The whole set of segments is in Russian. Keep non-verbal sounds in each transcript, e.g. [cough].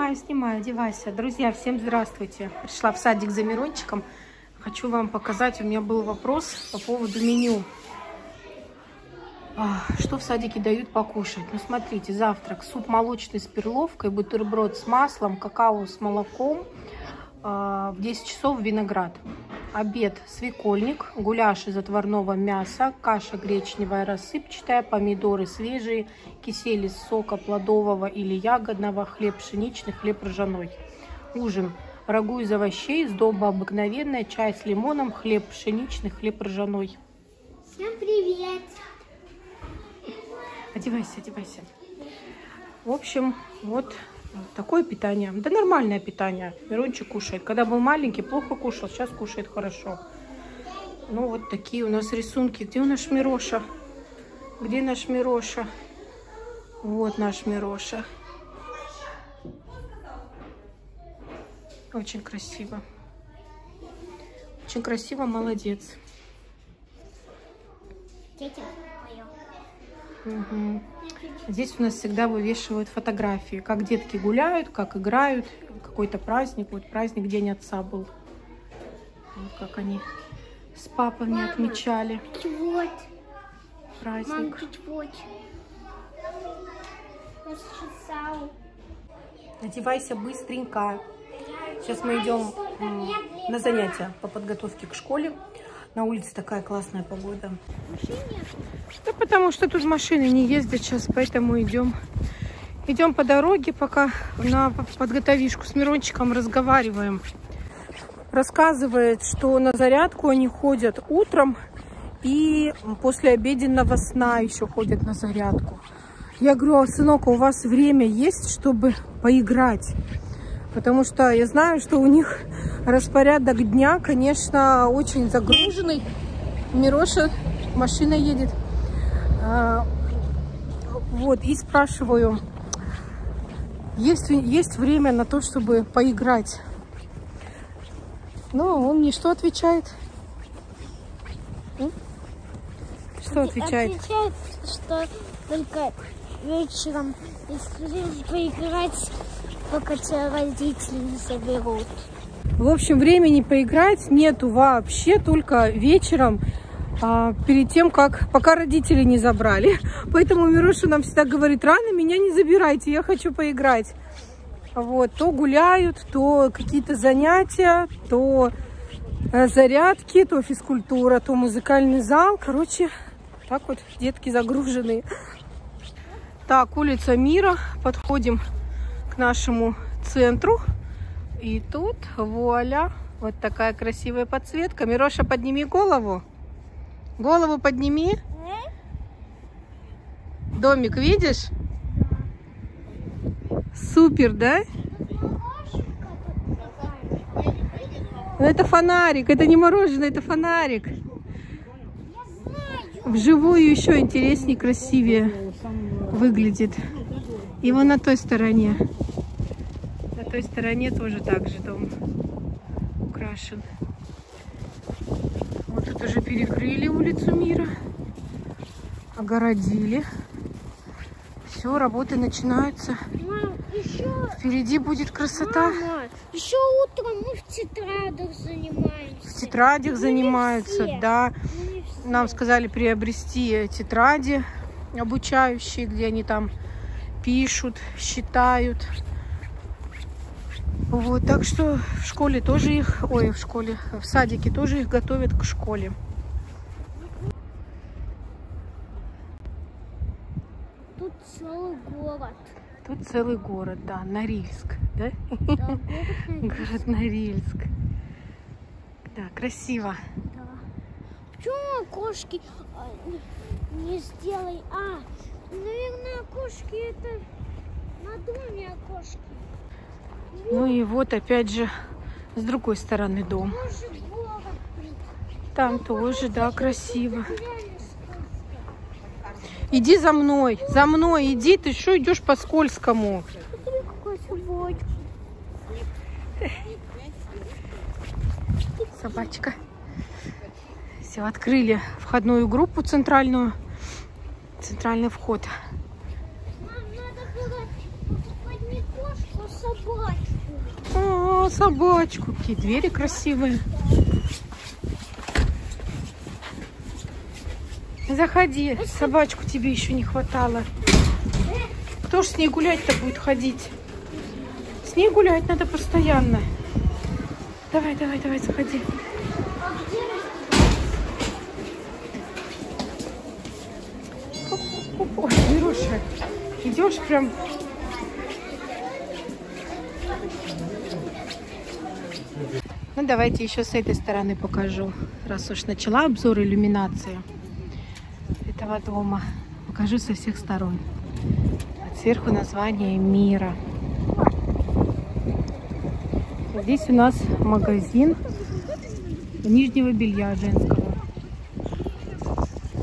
Снимаю, снимаю, одевайся. Друзья, всем здравствуйте. Пришла в садик за Мирончиком. Хочу вам показать, у меня был вопрос по поводу меню. А, Что в садике дают покушать? Ну, смотрите, завтрак. Суп молочный с перловкой, бутерброд с маслом, какао с молоком. А, В 10 часов виноград. Обед свекольник, гуляш из отварного мяса, каша гречневая рассыпчатая, помидоры свежие, кисель из сока плодового или ягодного, хлеб пшеничный, хлеб ржаной. Ужин. Рагу из овощей, сдоба обыкновенная, чай с лимоном, хлеб пшеничный, хлеб ржаной. Всем привет! Одевайся, одевайся. В общем, вот такое питание. Да нормальное питание. Мирончик кушает. Когда был маленький, плохо кушал, сейчас кушает хорошо. Ну, вот такие у нас рисунки. Где у наш Мироша? Где наш Мироша? Вот наш Мироша. Очень красиво. Очень красиво, молодец. Тетя Мгм. Здесь у нас всегда вывешивают фотографии, как детки гуляют, как играют, какой-то праздник. Вот праздник День Отца был. Вот как они с папами Мама. отмечали Вот. Праздник. вот. Расчесал. Одевайся быстренько. Сейчас мы идем на занятия по подготовке к школе. На улице такая классная погода. Да потому что тут машины не ездят сейчас, поэтому идем. Идем по дороге, пока на подготовишку с Мирончиком разговариваем. Рассказывает, что на зарядку они ходят утром и после обеденного сна еще ходят на зарядку. Я говорю, а, сынок, а у вас время есть, чтобы поиграть? Потому что я знаю, что у них распорядок дня, конечно, очень загруженный. Мироша, машина едет. А, Вот, и спрашиваю, есть, есть время на то, чтобы поиграть? Ну, он мне что отвечает? Что отвечает? Отвечает, что только вечером, если поиграть, пока тебя родители не заберут. В общем, времени поиграть нету вообще, только вечером, а, перед тем, как пока родители не забрали. [laughs] Поэтому Мироша нам всегда говорит, рано меня не забирайте, я хочу поиграть. Вот, то гуляют, то какие-то занятия, то э, зарядки, то физкультура, то музыкальный зал. Короче, так вот детки загружены. Так, улица Мира. Подходим нашему центру. И тут, вуаля, вот такая красивая подсветка. Мироша, подними голову. Голову подними. Домик видишь? Супер, да? Ну, Это фонарик, это не мороженое, это фонарик. Вживую еще интереснее, красивее выглядит. Вон на той стороне. Той стороне тоже так же дом украшен. Вот тут уже перекрыли улицу Мира. Огородили. Все, работы начинаются. Мам, еще, Впереди будет красота. мама, еще утром мы в тетрадах занимаемся. В тетрадях Ну, не занимаются, да. Ну. Нам сказали приобрести тетради обучающие, где они там пишут, считают. Вот, так что в школе тоже их, ой, в школе, в садике тоже их готовят к школе. Тут целый город. Тут целый город, да, Норильск, да? Да, город [laughs] Норильск. Город Норильск. Да, красиво. Да. Почему окошки а, не- сделай? А, наверное, окошки это на доме окошки. Ну и вот опять же с другой стороны дом. Там тоже, да, красиво. Иди за мной, за мной, иди, ты что идешь по скользкому? Собачка. Все, открыли входную группу центральную. Центральный вход. Мам, надо было покупать не кошку, а собачку. О, собачку. Какие двери красивые. Заходи. Собачку тебе еще не хватало. Кто ж с ней гулять-то будет ходить? С ней гулять надо постоянно. Давай, давай, давай, заходи. Ой, Мируша, идешь прям... давайте еще с этой стороны покажу. Раз уж начала обзор иллюминации этого дома, покажу со всех сторон. Вот сверху название мира. Здесь у нас магазин нижнего белья женского.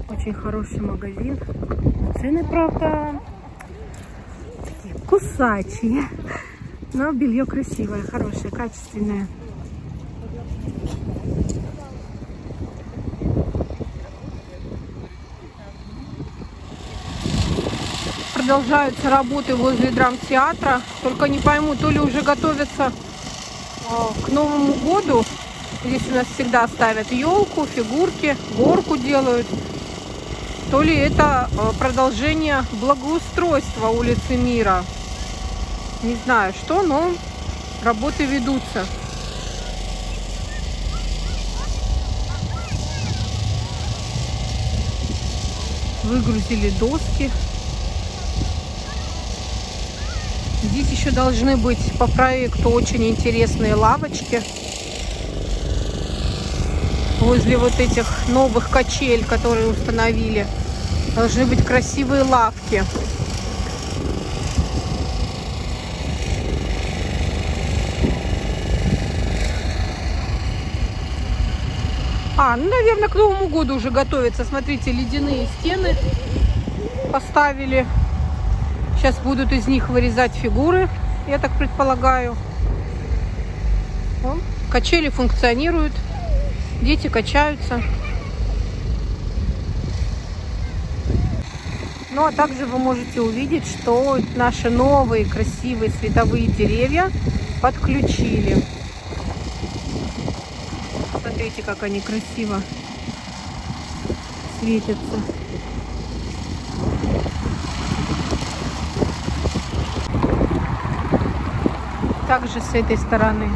Очень хороший магазин. Цены, правда, такие кусачие. Но белье красивое, хорошее, качественное. Продолжаются работы возле драмтеатра. Только не пойму, то ли уже готовятся а, к Новому году. Здесь у нас всегда ставят елку, фигурки, горку делают. То ли это а, продолжение благоустройства улицы Мира. Не знаю что, но работы ведутся. Выгрузили доски. Здесь еще должны быть по проекту очень интересные лавочки. Возле вот этих новых качель, которые установили, должны быть красивые лавки. А, ну, наверное, к Новому году уже готовятся. Смотрите, ледяные стены поставили. Сейчас будут из них вырезать фигуры, я так предполагаю. Качели функционируют. Дети качаются. Ну, а также вы можете увидеть, что наши новые красивые световые деревья подключили. Смотрите, как они красиво светятся. Также с этой стороны.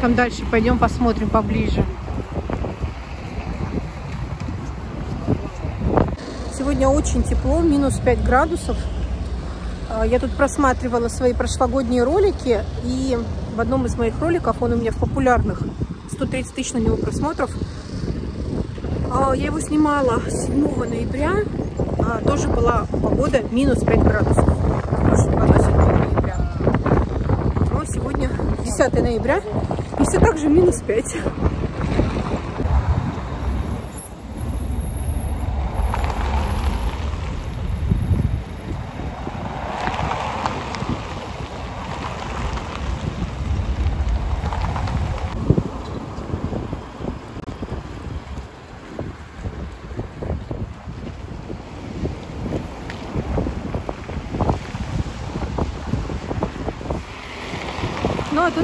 Там дальше пойдем посмотрим поближе. Сегодня очень тепло, минус 5 градусов. А, я тут просматривала свои прошлогодние ролики, и в одном из моих роликов, он у меня в популярных, 130 тысяч на него просмотров, а, я его снимала 7 ноября, а, тоже была погода минус 5 градусов. Была 7 ноября. Но сегодня 10 ноября, и все так же минус 5.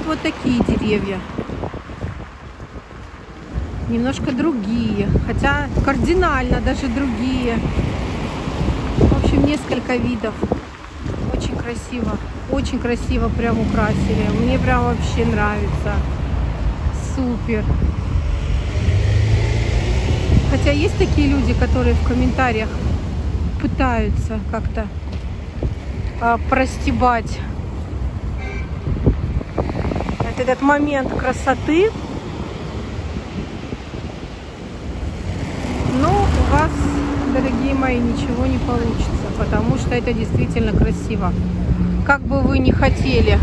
Вот такие деревья. Немножко другие, хотя кардинально даже другие. В общем, несколько видов. Очень красиво, очень красиво прям украсили. Мне прям вообще нравится. Супер. Хотя есть такие люди, которые в комментариях пытаются как-то а, простебать этот момент красоты. Но у вас, дорогие мои, ничего не получится, потому что это действительно красиво. Как бы вы ни хотели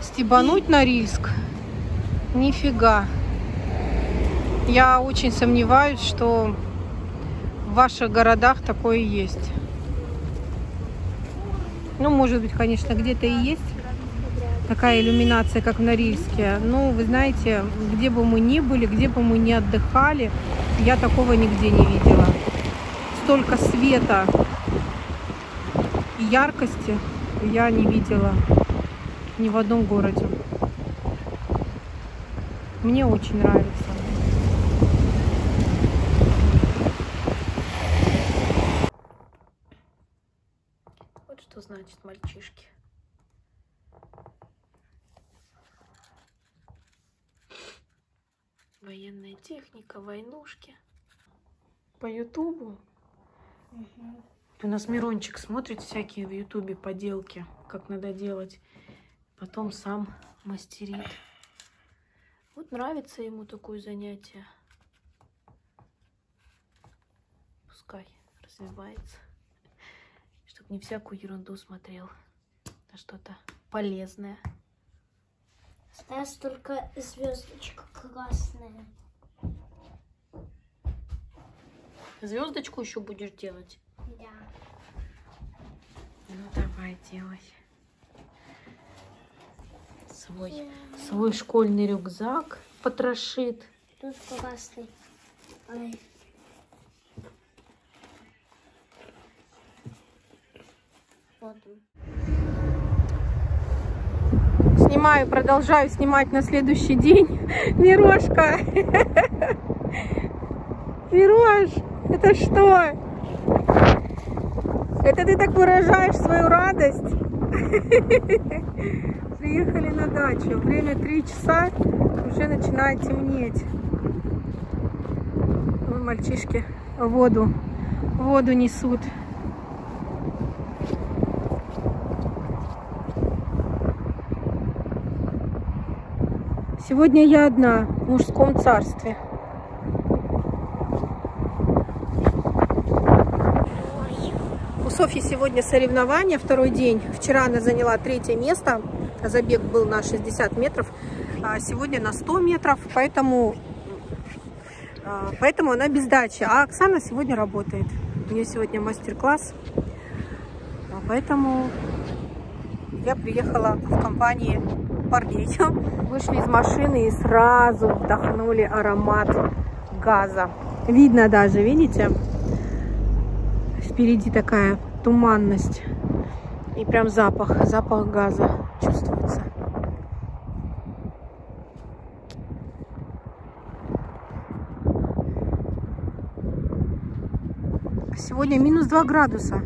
стебануть Норильск, нифига. Я очень сомневаюсь, что в ваших городах такое есть. Ну, может быть, конечно, где-то и есть такая иллюминация, как в Норильске. Ну, вы знаете, где бы мы ни были, где бы мы ни отдыхали, я такого нигде не видела. Столько света яркости я не видела ни в одном городе. Мне очень нравится. Вот что значит мальчишки. Военная техника, войнушки. По Ютубу. У нас Мирончик смотрит всякие в Ютубе поделки, как надо делать. Потом сам мастерит. Вот нравится ему такое занятие. Пускай развивается. Чтобы не всякую ерунду смотрел, а что-то полезное. Осталась только звездочка красная. Звездочку еще будешь делать? Да. Ну давай, делай. Свой, свой школьный рюкзак потрошит. Тут красный. Ой. Вот он. Снимаю, продолжаю снимать на следующий день. [laughs] Мирошка! [laughs] Мирош, это что? Это ты так выражаешь свою радость? [laughs] Приехали на дачу. Время 3 часа, уже начинает темнеть. Вон мальчишки воду, воду несут. Сегодня я одна в мужском царстве. У Софьи сегодня соревнования, второй день. Вчера она заняла третье место. Забег был на 60 метров, а сегодня на 100 метров, поэтому, а, поэтому она без дачи. А Оксана сегодня работает. У нее сегодня мастер-класс. А Поэтому я приехала в компании парней. [laughs] Вышли из машины и сразу вдохнули аромат газа. Видно даже, видите? Впереди такая туманность. И прям запах, запах газа чувствуется. Сегодня минус 2 градуса.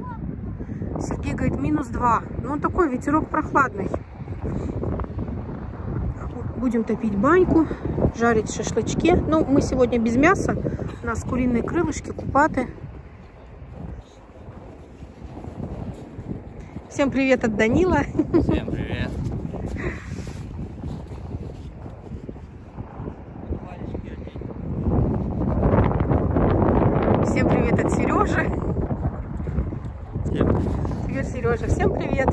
Сергей говорит, минус 2. Ну, он такой ветерок прохладный. Будем топить баньку, жарить шашлычки. Ну, мы сегодня без мяса. У нас куриные крылышки, купаты. Всем привет от Данила. Всем привет. Всем привет от Сережи. Всем. Теперь Сережа. Всем привет.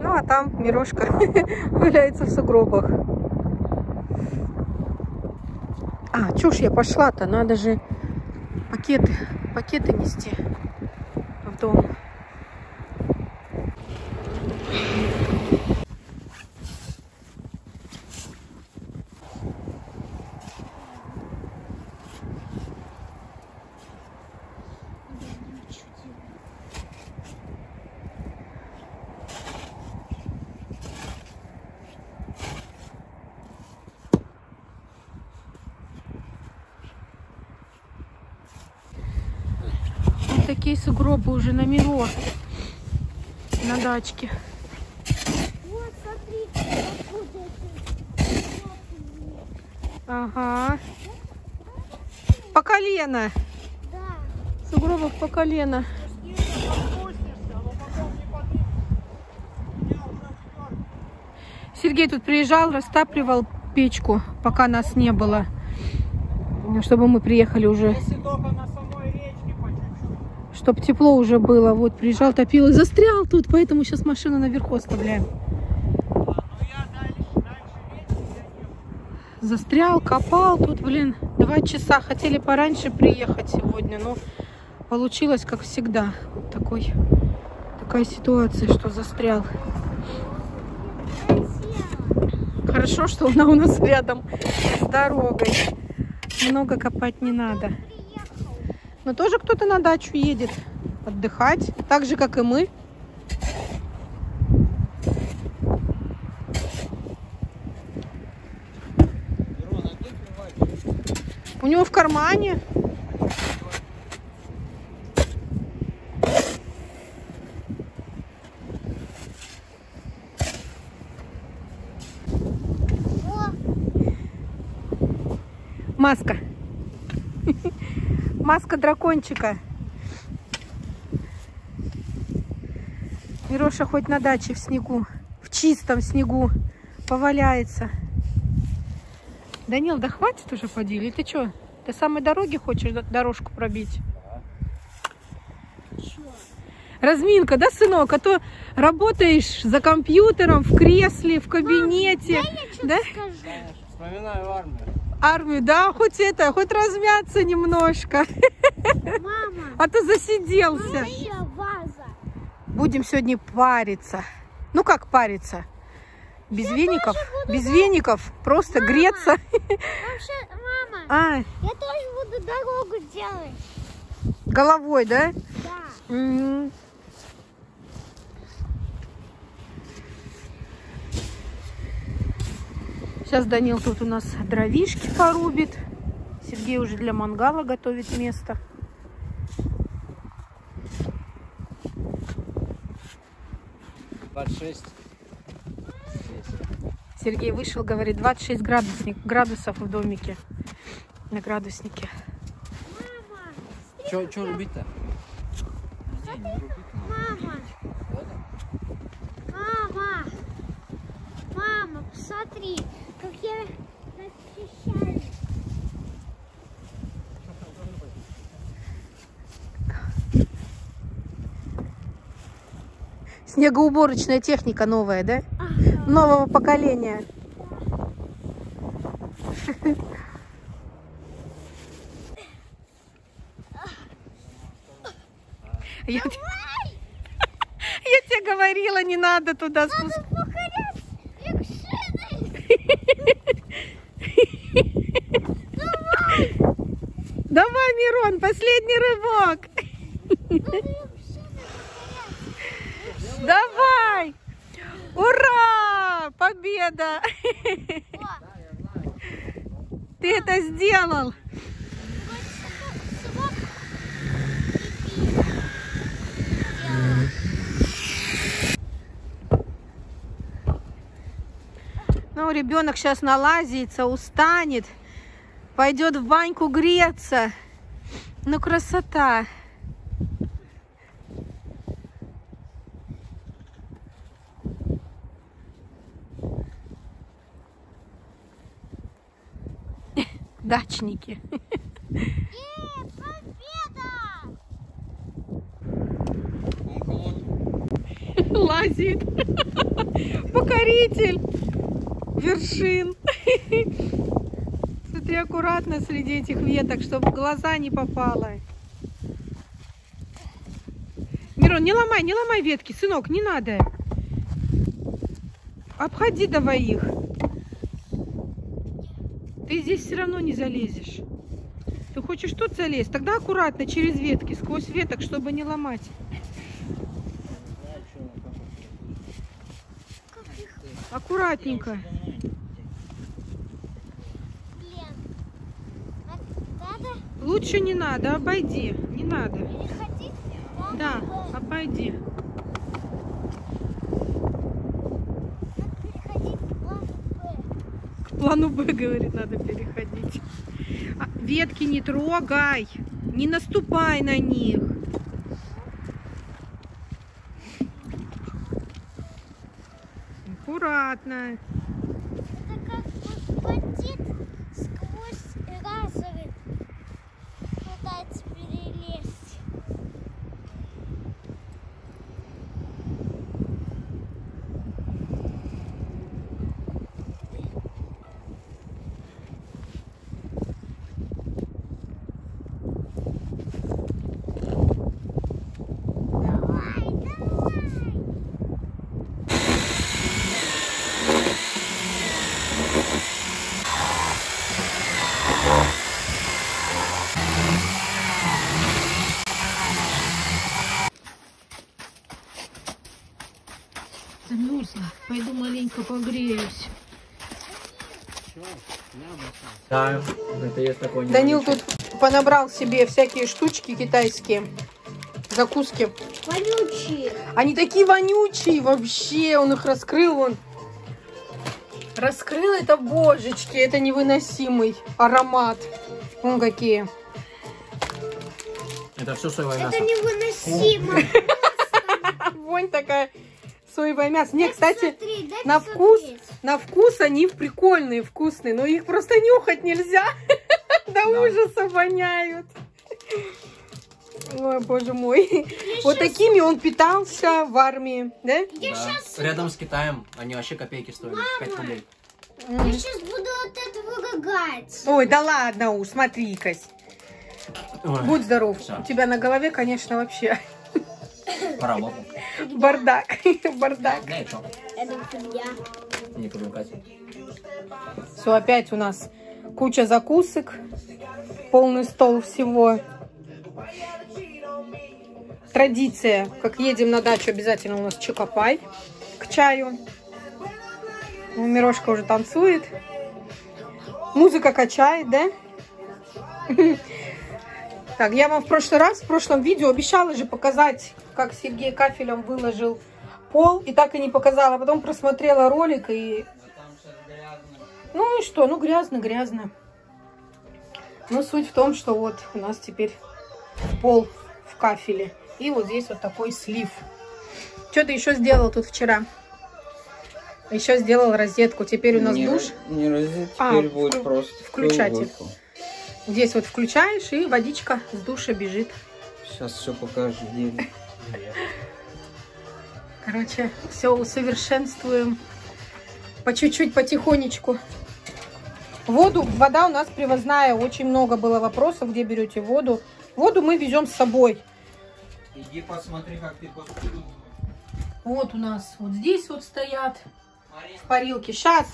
Ну, а там Мирошка [laughs] валяется в сугробах. Ж я пошла-то? Надо же пакеты, пакеты нести в дом. Вот такие сугробы уже на Миро. На дачке. Вот, это. Ага. По колено. Да. Сугробов по колено. Сергей тут приезжал, растапливал печку, пока нас не было. Чтобы мы приехали уже. Если только на самой речке по чуть-чуть. Чтоб тепло уже было. Вот, приезжал, топил и застрял тут, поэтому сейчас машину наверху оставляем. Застрял, копал тут, блин, два часа. Хотели пораньше приехать сегодня, но получилось, как всегда. Вот такой, такая ситуация, что застрял. Хорошо, что она у нас рядом с дорогой. Много копать не надо. Но тоже кто-то на дачу едет отдыхать, так же, как и мы. У него в кармане. Маска. Маска дракончика. Мироша хоть на даче в снегу, в чистом снегу поваляется. Данил, да хватит уже поди, или ты что? Ты самой дороги хочешь дорожку пробить? Разминка, да, сынок? А то работаешь за компьютером, в кресле, в кабинете. Дай я что-то Да? скажу. Вспоминаю армию. Армию, да, хоть это, хоть размяться немножко. Мама, А то засиделся. Будем сегодня париться. Ну как париться? Без веников? буду Без веников. Просто Мама. греться. Вообще, мама, А, я тоже буду дорогу делать. головой, да? Да. М. Сейчас Данил тут у нас дровишки порубит. Сергей уже для мангала готовит место. Двадцать шесть. Сергей вышел, говорит, 26 градусник, градусов в домике. На градуснике. Мама, Че, че рубить-то? мама, мама, мама, посмотри, как я расчищаю. Снегоуборочная техника новая, да? Ага. Нового поколения. Я, те- [laughs] я тебе говорила, не надо туда спускаться. Давай, Мирон, последний рывок. Давай! Ура! Победа! Ты это сделал! Ну, ребенок сейчас налазится, устанет, пойдет в баньку греться. Ну, красота! Дачники. Лазит. Покоритель вершин. Смотри аккуратно среди этих веток, чтобы в глаза не попало. Мирон, не ломай, не ломай ветки, сынок, не надо. Обходи давай их. Ты здесь все равно не залезешь. Ты хочешь тут залезть? Тогда аккуратно через ветки, сквозь веток, чтобы не ломать. Аккуратненько. Блин. А Надо Лучше не надо, обойди. Не надо. Да, обойди. К плану Б, говорит, надо переходить. А, ветки не трогай. Не наступай на них. Аккуратно. Это как вот бандит сквозь газовый пытается перелезть. Давай, давай! Маленько погреюсь. Да, это есть такой Данил тут понабрал себе всякие штучки китайские, закуски. Вонючие. Они такие вонючие вообще, он их раскрыл, он раскрыл это, божечки, это невыносимый аромат. Вон какие. Это все соевое мясо. Это невыносимо. [laughs] Вонь такая соевое мясо. Не, кстати, на вкус, посмотреть. на вкус они прикольные, вкусные, но их просто нюхать нельзя. [laughs] До ужаса воняют. Ой, боже мой. Вот такими он питался в армии, да? Рядом с Китаем они вообще копейки стоили. 5 рублей. я сейчас буду от этого гагать. Ой, да ладно уж, смотри, Кась. Ой, Будь здоров. У тебя на голове, конечно, вообще Поработал. бардак. [laughs] Бардак. Да чё? Это. Не привыкать. Все, опять у нас куча закусок, полный стол всего. Традиция, как едем на дачу, обязательно у нас чокопай к чаю. Ну, Мирошка уже танцует. Музыка качает, да? [laughs] Так, я вам в прошлый раз, в прошлом видео обещала же показать, как Сергей кафелем выложил пол, и так и не показала. Потом просмотрела ролик и ну и что? Ну грязно, грязно. Но суть в том, что вот у нас теперь пол в кафеле. И вот здесь вот такой слив. Что ты еще сделал тут вчера? Еще сделал розетку. Теперь у нас не, душ. Не разит, А, теперь будет вклю- просто включатель. Здесь вот включаешь, и водичка с душа бежит. Сейчас все деле. Короче, все усовершенствуем. По чуть-чуть, потихонечку. Воду, вода у нас привозная. Очень много было вопросов, где берете воду. Воду мы везем с собой. Иди посмотри, как ты поступил. Вот у нас вот здесь вот стоят парилки. Сейчас.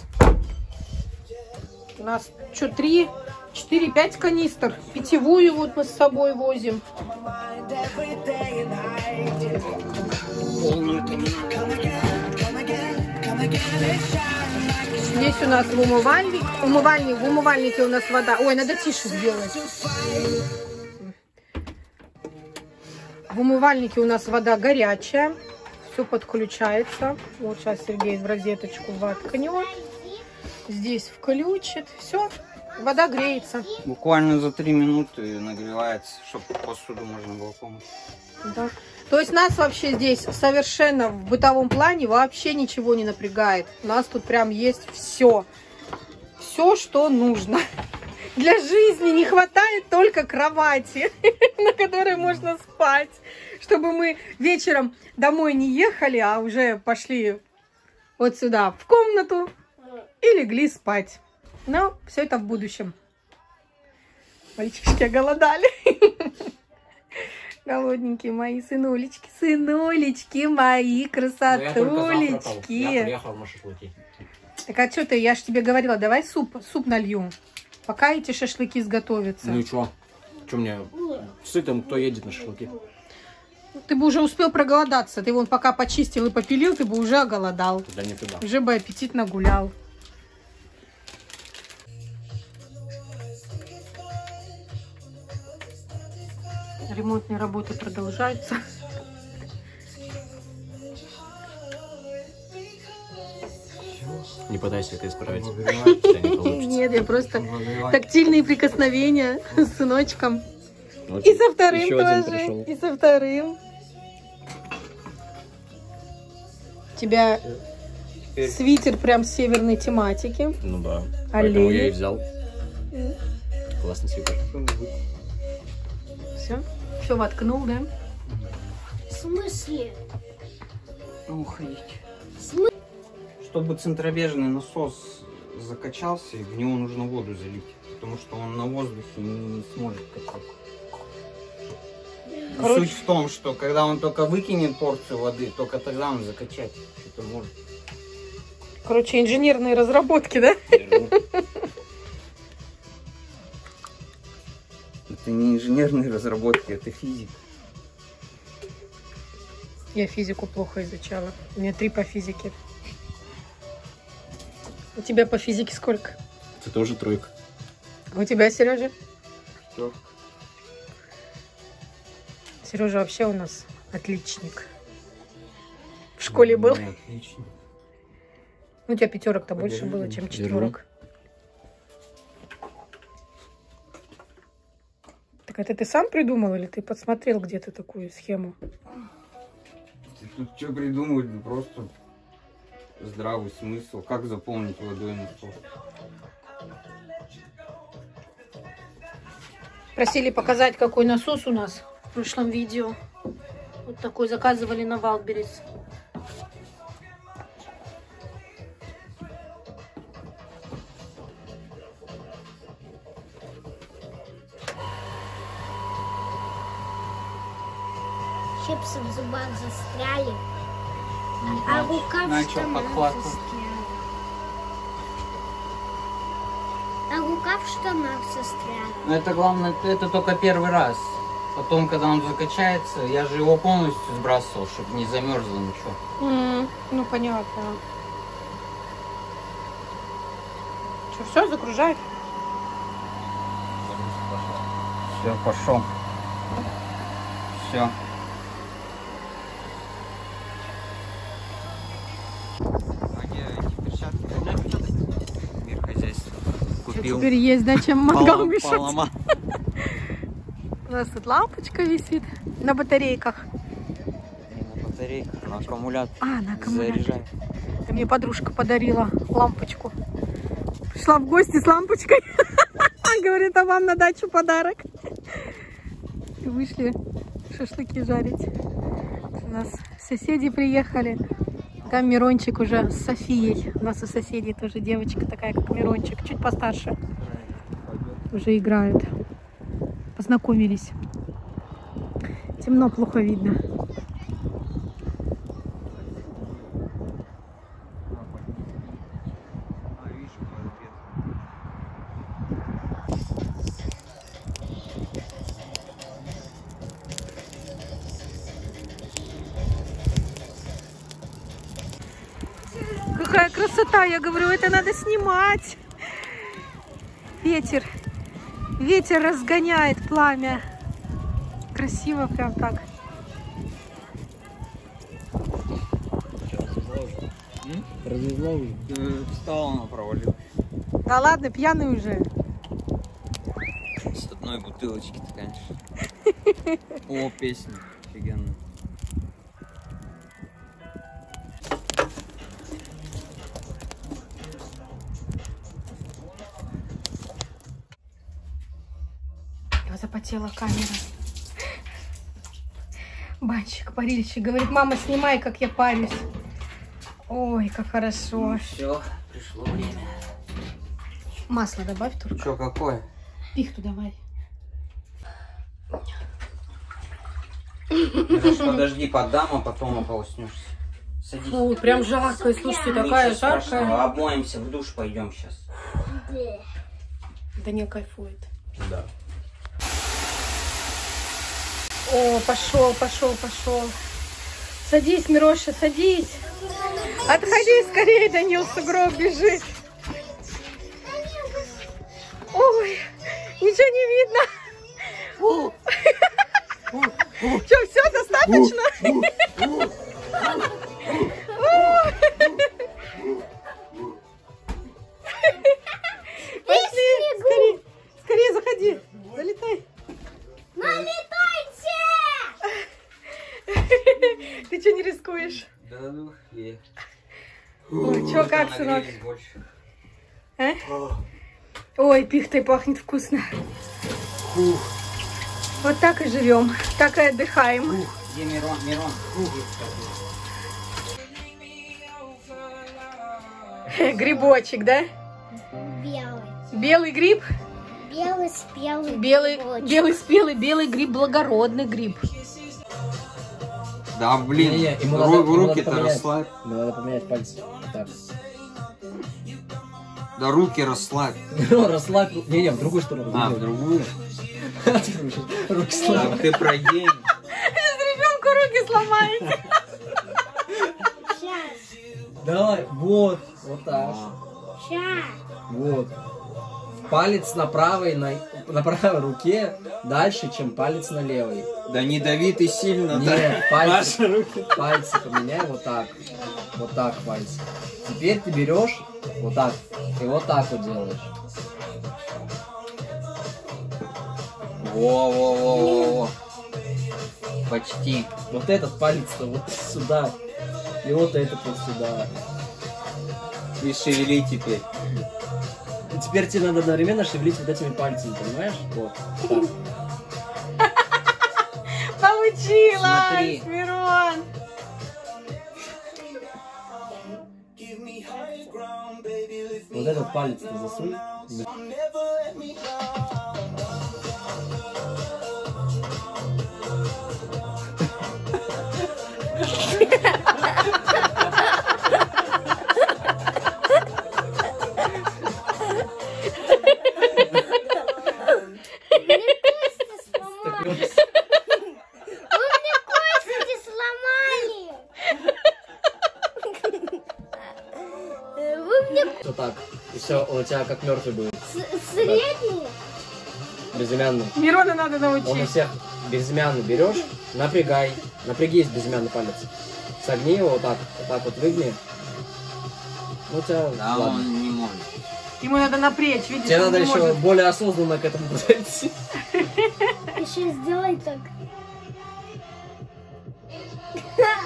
У нас что, три, четыре, пять канистр. Питьевую вот мы с собой возим. Здесь у нас в умывальник. Умывальник, в умывальнике у нас вода. Ой, надо тише сделать. В умывальнике у нас вода горячая. Все подключается. Вот сейчас Сергей в розеточку воткнет. Здесь включит. Все, вода греется. Буквально за три минуты нагревается, чтобы посуду можно было помыть. Да. То есть нас вообще здесь совершенно в бытовом плане вообще ничего не напрягает. У нас тут прям есть все. Все, что нужно. Для жизни не хватает только кровати, [laughs] на которой можно спать. Чтобы мы вечером домой не ехали, а уже пошли вот сюда, в комнату, и легли спать. Но все это в будущем. Мальчишки голодали. Голодненькие мои сынулечки, сынулечки мои, Ну, я. Я красотулечки. шашлыки. Так а что ты, я ж тебе говорила, давай суп, суп налью. Пока эти шашлыки сготовятся. Ну и чё? Чё мне сытым, кто едет на шашлыки? Ты бы уже успел проголодаться. Ты вон пока почистил и попилил, ты бы уже оголодал. Да не туда. Уже бы аппетит нагулял. Ремонтные работы продолжаются. Не пытайся это исправить. [laughs] Нет, я просто тактильные прикосновения с сыночком. Вот И со вторым тоже. И со вторым. Тебя свитер прям северной тематики. Ну да. Поэтому я и взял. Классный свитер. Все. Все воткнул, да? В смысле? Уходить. Смы- Чтобы центробежный насос закачался, в него нужно воду залить. Потому что он на воздухе не сможет качать. Короче- Суть в том, что когда он только выкинет порцию воды, только тогда он закачать что-то может. Короче, инженерные разработки, да? Это не инженерные разработки, это физика. Я физику плохо изучала. У меня три по физике. У тебя по физике сколько? Это тоже тройка. А У тебя, Сережа? Всё. Сережа вообще у нас отличник. В школе был. Ну, Отлично. Ну, у тебя пятерок-то больше было, чем четверок. Так это ты сам придумал или ты подсмотрел где-то такую схему? Ты тут что придумывать? Ну, Просто здравый смысл. Как заполнить водой насос? Просили показать, какой насос у нас в прошлом видео. Вот такой заказывали на Валберис. А в Начал подхватывать. А рука в штанах застряла. Но Ну, это главное, это только первый раз. Потом, когда он закачается, я же его полностью сбрасывал, чтобы не замерзло ничего. М, ну, понятно. Что, все, загружает? Все, пошел. Все. Купил. Теперь есть, да, чем мангал мешать. [laughs] У нас тут лампочка висит на батарейках. Не на батарейках, на аккумулятор. А, на аккумуляторе. Заряжай. Это Мне подружка подарила лампочку. Пришла в гости с лампочкой. [laughs] Говорит, а вам на дачу подарок. И вышли шашлыки жарить. У нас соседи приехали. Там Мирончик уже с Софией. У нас у соседей тоже девочка такая, как Мирончик, чуть постарше. Уже играют. Познакомились. Темно, плохо видно. Красота! Я говорю, это надо снимать. Ветер. Ветер разгоняет пламя. Красиво прям так. Развезла уже. Встала, она провалилась. Да ладно, пьяный уже. С одной бутылочки-то, конечно. О, песня. Запотела камера. Банщик, парильщик говорит, мама, снимай, как я парюсь. Ой, как хорошо. Все, пришло время. Масло добавь только. Че, какое? Пихту давай. Мираж, подожди, подам, а потом ополоснешься. Садись. Фу, прям жарко. Слушайте, Ничего такая страшного, жаркая. Обмоемся, в душ пойдем сейчас. Да не кайфует. Да. О, пошел, пошел, пошел. Садись, Мироша, садись. Отходи скорее, Данил, сугроб бежит. Ой, ничего не видно. Что, все достаточно? Пошли, скорее, скорее заходи, залетай. Налетайте! [laughs] Ты что не рискуешь? Да ну, и... Ой, чё, как, сынок? А? Ой, пихтой пахнет вкусно. Вот так и живем, так и отдыхаем. Где Мирон? Мирон. [laughs] Грибочек, да? Белый. Белый гриб, Белый спелый. белый, грибочек. белый спелый, белый гриб, благородный гриб. Да, блин, Не-не, ему ру- надо- ему надо руки-то расслабь. Ему надо поменять пальцы. Так. Да руки расслабь. [laughs] Ну, расслабь. Не-не, в другую сторону. А, в другую. [laughs] Руки слабые. ты про день. Ребенку руки сломаете. Сейчас. [laughs] Давай, вот. Вот так. Сейчас. Вот. палец на правой, на, на правой руке дальше, чем палец на левой. Да не дави ты сильно. Нет, пальцы, Ваши руки. пальцы поменяй вот так. Вот так пальцы. Теперь ты берешь вот так и вот так вот делаешь. Во-во-во-во-во. Почти. Вот этот палец-то вот сюда. И вот этот вот сюда. И шевели теперь. Теперь тебе надо одновременно шевелить вот этими пальцами, понимаешь? Вот. Так. [laughs] Получилось, Смотри. Мирон! Вот этот палец-то засунь. Кости [laughs] как мертвый будет. с- средний? Безымянный. Мирона надо Он у научить. всех безымянный берешь, напрягай. Напряги есть безымянный палец. Согни его вот так, вот так вот выгни. Ну, тебя, Да, ладно. он не может. Ему надо напрячь, видишь, Тебе надо еще может. более осознанно к этому подойти. [laughs] Еще сделай так.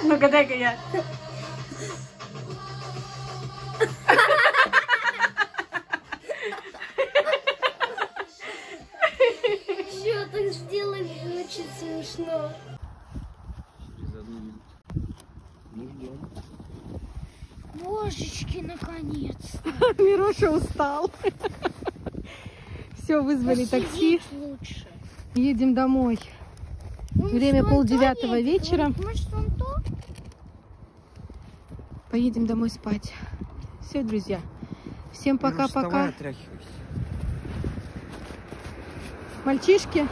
Ну-ка, дай-ка я. [laughs] Божечки, наконец. [laughs] Мироша устал. Все, вызвали такси. лучше. Едем домой. Время полдевятого вечера. Может? Поедем домой спать. Все, друзья. Всем Вставай, пока-пока. Мальчишки,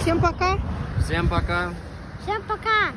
всем пока. Всем пока. Всем пока.